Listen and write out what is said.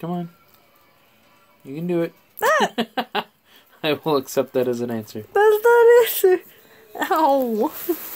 Come on. You can do it. Ah! I will accept that as an answer. That's not an answer. Ow.